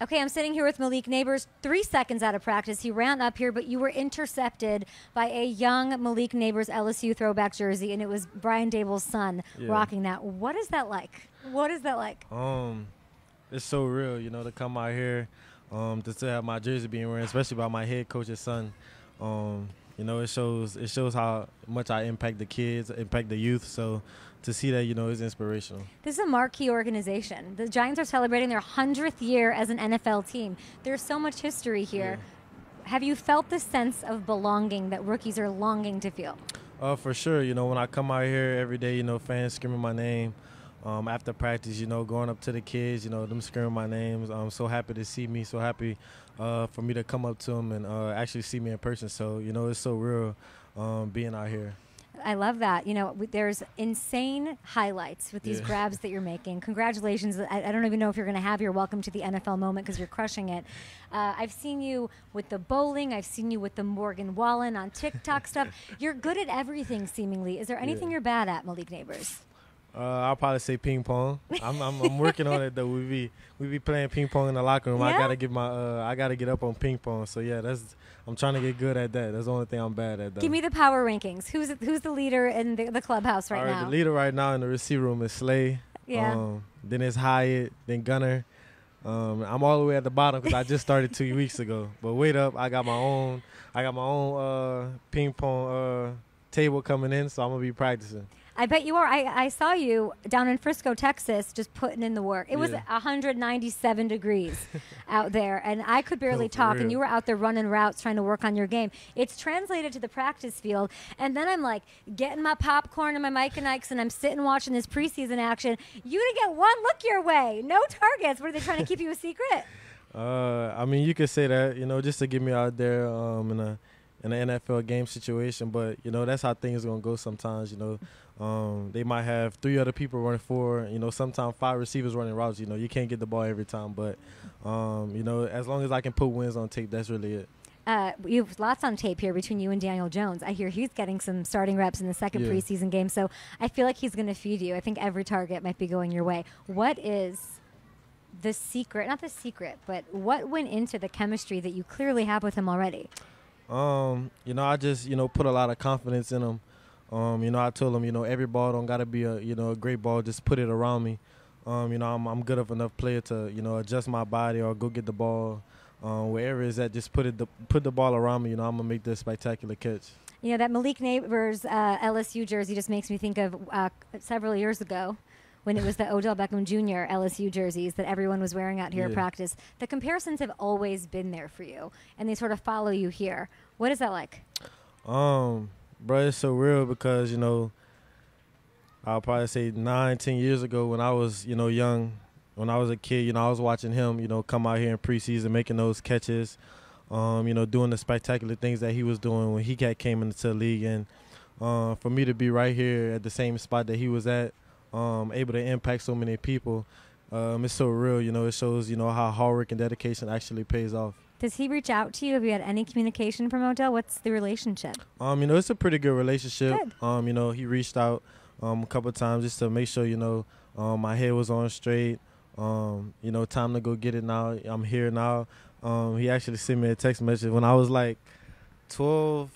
Okay, I'm sitting here with Malik Nabers. Three seconds out of practice, he ran up here, but you were intercepted by a young Malik Nabers LSU throwback jersey, and it was Brian Daboll's son Yeah. rocking that. What is that like? What is that like? Um, it's so real, you know, to come out here, um, to still have my jersey being worn, especially by my head coach's son. Um, you know, it shows it shows how much I impact the kids, impact the youth. So to see that, you know, is inspirational. This is a marquee organization. The Giants are celebrating their 100th year as an NFL team. There's so much history here. Have you felt the sense of belonging that rookies are longing to feel? Uh, for sure. You know, when I come out here every day, you know, fans screaming my name. Um, after practice, you know, going up to the kids, you know, them screaming my names. I'm so happy to see me. So happy uh, for me to come up to them and uh, actually see me in person. So you know, it's so real um, being out here. I love that. You know, there's insane highlights with these Yeah. grabs that you're making. Congratulations. I, I don't even know if you're going to have your welcome to the NFL moment because you're crushing it. Uh, I've seen you with the bowling. I've seen you with the Morgan Wallen on TikTok stuff. You're good at everything, seemingly. Is there anything Yeah. you're bad at, Malik Nabers? Uh, I'll probably say ping pong. I'm, I'm, I'm working on it though. We be we be playing ping pong in the locker room. I gotta get my uh, I gotta get up on ping pong. So yeah, that's I'm trying to get good at that. That's the only thing I'm bad at though. Give me the power rankings. Who's who's the leader in the, the clubhouse right, now? the leader right now in the receiver room is Slay. Yeah. Um, then it's Hyatt. Then Gunner. Um, I'm all the way at the bottom because I just started two weeks ago. But wait up, I got my own. I got my own uh, ping pong uh, table coming in, so I'm gonna be practicing. I bet you are. I, I saw you down in Frisco, Texas, just putting in the work. It was 197 degrees out there, and I could barely No, talk, and you were out there running routes trying to work on your game. It's translated to the practice field, and then I'm like getting my popcorn and my Mike and Ike's, and I'm sitting watching this preseason action. You to get one look your way, no targets. What are they trying to keep you a secret? Uh, I mean, you could say that, you know, just to get me out there um, in a in an NFL game situation. But you know, that's how things are gonna go sometimes. You know, um, they might have three other people running four. You know, sometimes five receivers running routes. You know, you can't get the ball every time. But um, you know, as long as I can put wins on tape, that's really it. Uh, you have lots on tape here between you and Daniel Jones. I hear he's getting some starting reps in the second Yeah. preseason game, so I feel like he's going to feed you. I think every target might be going your way. What is the secret? Not the secret, but what went into the chemistry that you clearly have with him already? Um, you know, I just you know put a lot of confidence in him. Um, you know, I told him, you know, every ball don't gotta be a you know a great ball. Just put it around me. Um, you know, I'm I'm good of enough player to you know adjust my body or go get the ball. Um, wherever it's at, just put it the, put the ball around me. You know, I'm gonna make this spectacular catch. You know, that Malik Nabers uh, LSU jersey just makes me think of uh, several years ago when it was the Odell Beckham Jr. LSU jerseys that everyone was wearing out here at practice. The comparisons have always been there for you, and they sort of follow you here. What is that like? Um, bro, it's so real because you know, I'll probably say nine, ten years ago when I was you know young, when I was a kid, you know, I was watching him, you know, come out here in preseason making those catches, um, you know, doing the spectacular things that he was doing when he got came into the league, and uh, for me to be right here at the same spot that he was at, um, able to impact so many people. Um, it's so real, you know. It shows, you know, how hard work and dedication actually pays off. Does he reach out to you? Have you had any communication from Odell? What's the relationship? Um, you know, it's a pretty good relationship. Good. Um, you know, he reached out um a couple times just to make sure, you know, um my head was on straight. Um, you know, time to go get it now. I'm here now. Um, he actually sent me a text message when I was like 12,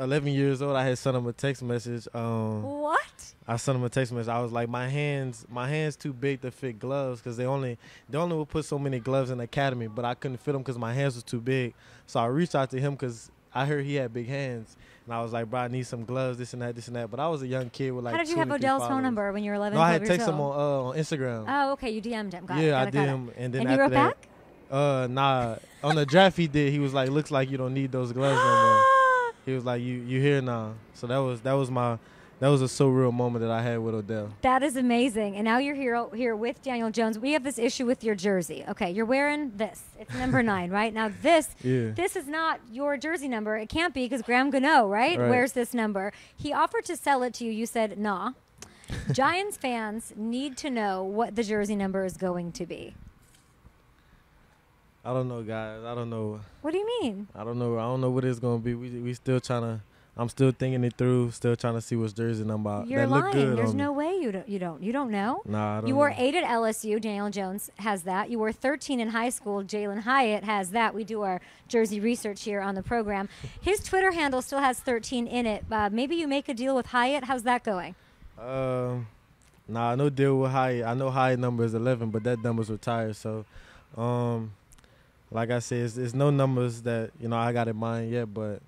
11 years old. I had sent him a text message. Um, What? I sent him a text message. I was like, my hands, my hands too big to fit gloves because they only, they only would put so many gloves in the academy, but I couldn't fit them because my hands was too big. So I reached out to him because I heard he had big hands, and I was like, bro, I need some gloves, this and that, this and that. But I was a young kid with like. How did you have Odell's phone number when you were 11, No, I had texted him on uh, on Instagram. Oh, okay. You DM'd him. Got it. yeah, got I it, did got it. him, and then And after wrote that, back? uh, nah, on the draft he did. He was like, looks like you don't need those gloves no more. He was like, you you here now. So that was that was my that was a so real moment that I had with Odell. That is amazing. And now you're here here with Daniel Jones. We have this issue with your jersey. Okay, you're wearing this. It's number nine, right? Now this Yeah. this is not your jersey number. It can't be because Graham Gano, right? Right. Wears this number. He offered to sell it to you. You said nah. Giants fans need to know what the jersey number is going to be. I don't know, guys. I don't know. What do you mean? I don't know. I don't know what it's gonna be. We we still trying to. I'm still thinking it through. Still trying to see which jersey number out. You're that lying. good There's no me. way you don't. You don't. You don't know. Nah, I don't You wore know. eight at LSU. Daniel Jones has that. You wore 13 in high school. Jalin Hyatt has that. We do our jersey research here on the program. His Twitter handle still has 13 in it. Uh, maybe you make a deal with Hyatt. How's that going? Um, nah, no deal with Hyatt. I know Hyatt number is 11, but that number's retired. So, um, like I said, it's, it's no numbers that you know I got in mind yet, but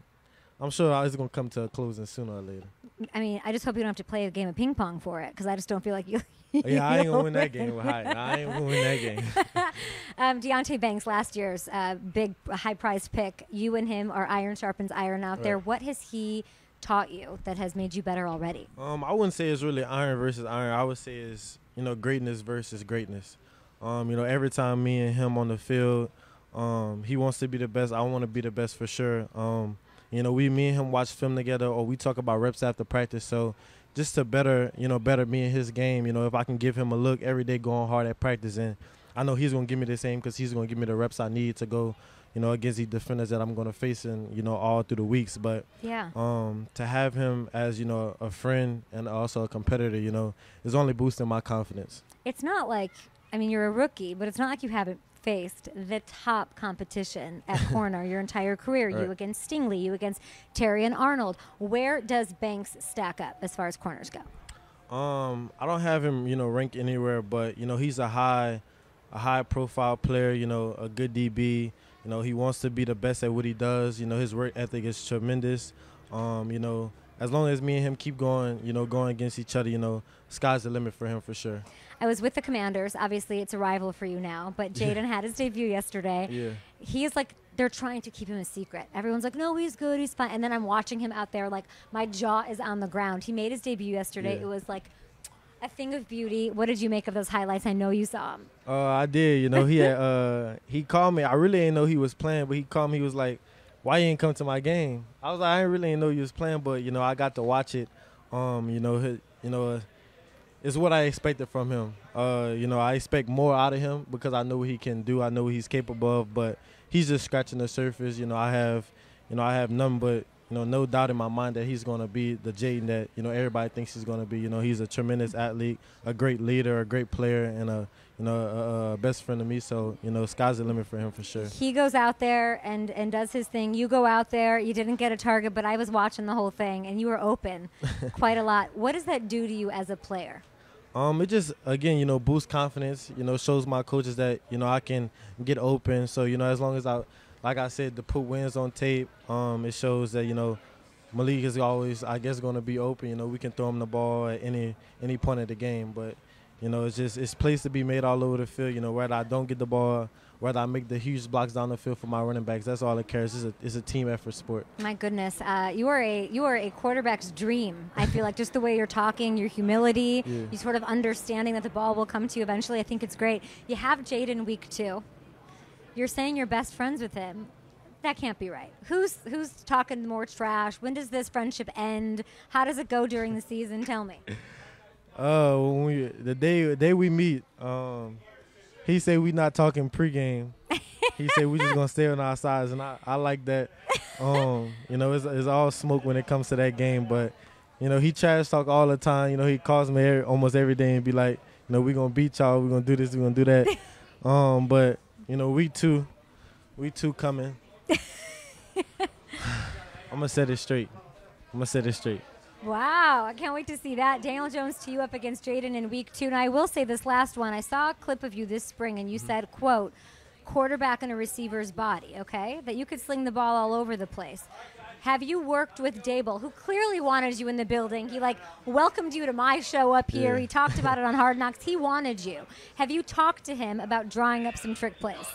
I'm sure it's gonna come to a closing sooner or later. I mean, I just hope you don't have to play a game of ping pong for it because I just don't feel like you. yeah, I ain't gonna win that game with. I ain't gonna win that game. Um, Deonte Banks, last year's uh, big high priced pick. You and him are iron sharpens iron out there. What has he taught you that has made you better already? Um, I wouldn't say it's really iron versus iron. I would say it's you know greatness versus greatness. Um, you know, every time me and him on the field, um, he wants to be the best. I want to be the best for sure. Um, you know, we me and him watch film together, or we talk about reps after practice. So, just to better, you know, better me in his game. You know, if I can give him a look every day, going hard at practice, and I know he's gonna give me the same because he's gonna give me the reps I need to go, you know, against the defenders that I'm gonna face in, you know, all through the weeks. But Yeah. um, to have him as you know a friend and also a competitor, you know, is only boosting my confidence. It's not like, I mean, you're a rookie, but it's not like you haven't faced the top competition at corner your entire career. You against Stingley, you against Terrion Arnold. Where does Banks stack up as far as corners go? Um, I don't have him, you know, ranked anywhere, but you know, he's a high, a high profile player. You know, a good DB. You know, he wants to be the best at what he does. You know, his work ethic is tremendous. Um, you know, as long as me and him keep going, you know, going against each other, you know, sky's the limit for him for sure. I was with the Commanders. Obviously, it's a rival for you now, but Jayden had his debut yesterday. Yeah. he is like they're trying to keep him a secret. Everyone's like, "No, he's good, he's fine." And then I'm watching him out there, like my jaw is on the ground. He made his debut yesterday. Yeah. It was like a thing of beauty. What did you make of those highlights? I know you saw them. Uh, I did. You know, he had, uh, he called me. I really didn't know he was playing, but he called me. He was like, "Why you ain't come to my game?" I was like, "I didn't really didn't know you was playing, but you know, I got to watch it. Um, you know, you know, uh, it's what I expected from him. Uh, you know, I expect more out of him because I know what he can do. I know what he's capable of, but he's just scratching the surface. You know, I have, you know, I have none but you know, no doubt in my mind that he's going to be the Jayden that you know everybody thinks he's going to be. You know, he's a tremendous athlete, a great leader, a great player, and a you know a, a best friend of me. So you know, sky's the limit for him for sure. He goes out there and and does his thing. You go out there. You didn't get a target, but I was watching the whole thing, and you were open quite a lot. What does that do to you as a player? Um, it just again, you know, boosts confidence. You know, shows my coaches that you know I can get open. So you know, as long as I, like I said, to put wins on tape, um, it shows that you know, Malik is always, I guess, going to be open. You know, we can throw him the ball at any any point of the game, but you know, it's just it's plays to be made all over the field. You know, whether I don't get the ball, whether I make the huge blocks down the field for my running backs, that's all it cares. It's a it's a team effort sport. My goodness, uh, you are a you are a quarterback's dream. I feel like just the way you're talking, your humility, Yeah. you sort of understanding that the ball will come to you eventually. I think it's great. You have Jayden week two. You're saying you're best friends with him. That can't be right. Who's who's talking more trash? When does this friendship end? How does it go during the season? Tell me. Uh, when we the day the day we meet, um, he said we not talking pregame. he said we just gonna stay on our sides, and I, I like that. Um, you know, it's, it's all smoke when it comes to that game, but you know he trash talk all the time. You know he calls me every, almost every day and be like, you know, we gonna beat y'all, we gonna do this, we gonna do that. um, but you know, we two, we two coming. I'm gonna set it straight. I'm gonna set it straight. Wow, I can't wait to see that. Daniel Jones to you up against Jayden in week two. And I will say this last one. I saw a clip of you this spring and you mm-hmm. said, quote, quarterback in a receiver's body, okay? That you could sling the ball all over the place. Have you worked with Daboll, who clearly wanted you in the building? He like welcomed you to my show up here. Yeah. He talked about it on Hard Knocks. He wanted you. Have you talked to him about drawing up some trick plays?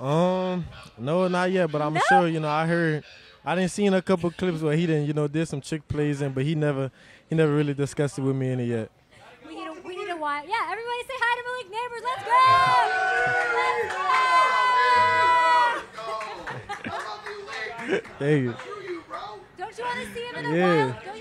Um, no, not yet, but I'm No? sure. You know, I heard, I didn't seen a couple clips where he didn't, you know, did some trick plays in, but he never, he never really discussed it with me any yet. We need a we need a while. Yeah, everybody say hi to Malik Nabers. Let's go! Let's go! Thank you. Don't you want to see him in a Yeah. while? Go